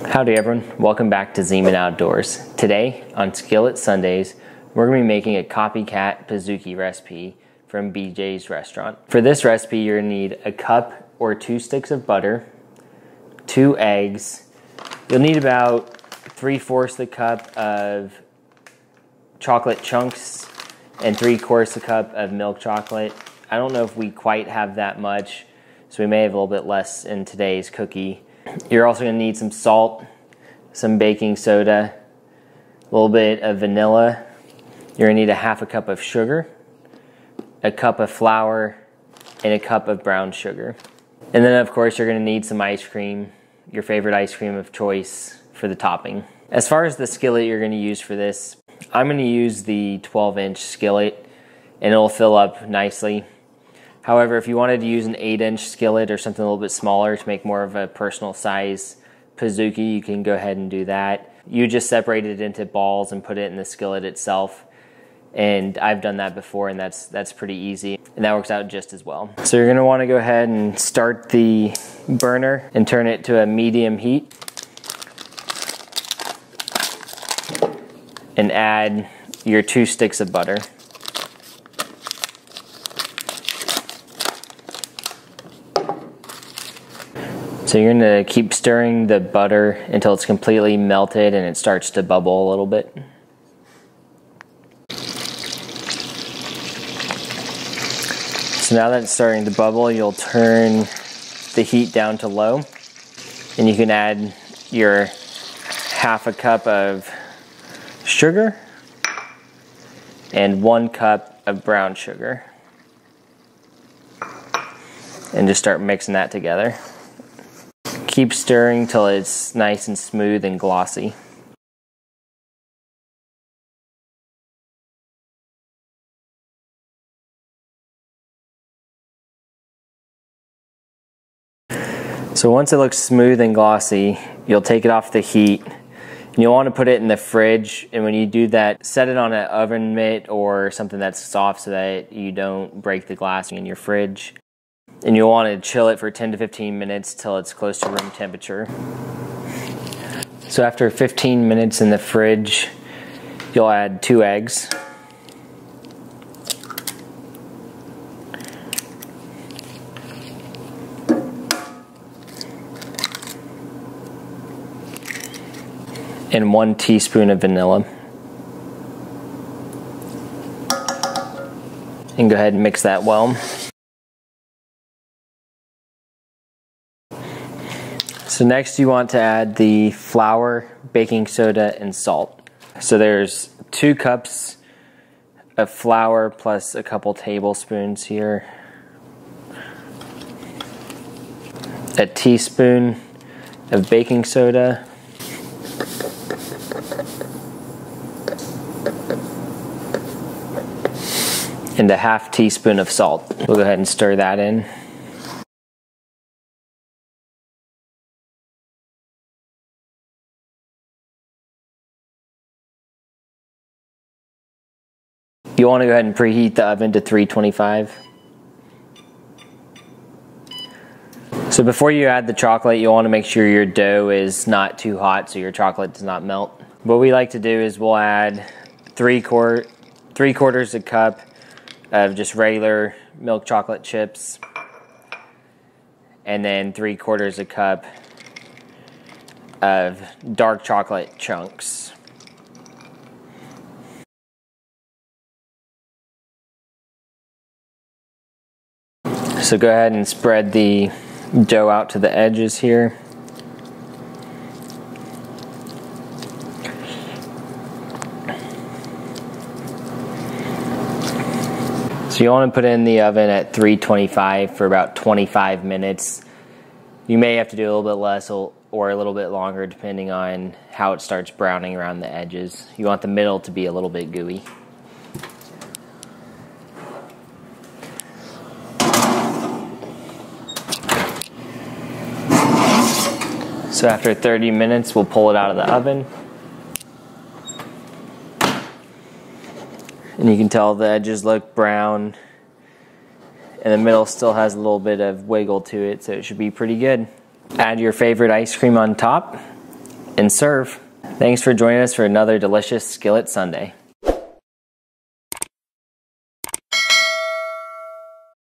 Howdy everyone, welcome back to Z-Man Outdoors. Today on Skillet Sundays, we're to be making a copycat Pizookie recipe from BJ's restaurant. For this recipe, you're to need a cup or two sticks of butter, two eggs. You'll need about three-fourths the cup of chocolate chunks and three-quarters the cup of milk chocolate. I don't know if we quite have that much, so we may have a little bit less in today's cookie. You're also going to need some salt, some baking soda, a little bit of vanilla. You're going to need a half a cup of sugar, a cup of flour, and a cup of brown sugar. And then, of course, you're going to need some ice cream, your favorite ice cream of choice for the topping. As far as the skillet you're going to use for this, I'm going to use the 12 inch skillet and it'll fill up nicely. However, if you wanted to use an 8 inch skillet or something a little bit smaller to make more of a personal size Pizookie, you can go ahead and do that. You just separate it into balls and put it in the skillet itself. And I've done that before and that's that's pretty easy. And that works out just as well. So you're gonna wanna go ahead and start the burner and turn it to a medium heat. And add your two sticks of butter. So you're gonna keep stirring the butter until it's completely melted and it starts to bubble a little bit. So now that it's starting to bubble, you'll turn the heat down to low and you can add your half a cup of sugar and one cup of brown sugar. And just start mixing that together. Keep stirring till it's nice and smooth and glossy. So once it looks smooth and glossy, you'll take it off the heat and you'll want to put it in the fridge. And when you do that, set it on an oven mitt or something that's soft so that you don't break the glass in your fridge and you'll want to chill it for 10 to 15 minutes till it's close to room temperature. So after 15 minutes in the fridge, you'll add two eggs. And one teaspoon of vanilla. And go ahead and mix that well. So next you want to add the flour, baking soda, and salt. So there's two cups of flour plus a couple tablespoons here. A teaspoon of baking soda. And a half teaspoon of salt. We'll go ahead and stir that in. You want to go ahead and preheat the oven to 325. So before you add the chocolate, you want to make sure your dough is not too hot so your chocolate does not melt. What we like to do is we'll add three, quart three quarters a cup of just regular milk chocolate chips and then three quarters a cup of dark chocolate chunks. So go ahead and spread the dough out to the edges here. So you want to put it in the oven at 325 for about 25 minutes. You may have to do a little bit less or a little bit longer depending on how it starts browning around the edges. You want the middle to be a little bit gooey. So after 30 minutes, we'll pull it out of the oven. And you can tell the edges look brown and the middle still has a little bit of wiggle to it, so it should be pretty good. Add your favorite ice cream on top and serve. Thanks for joining us for another delicious Skillet Sunday.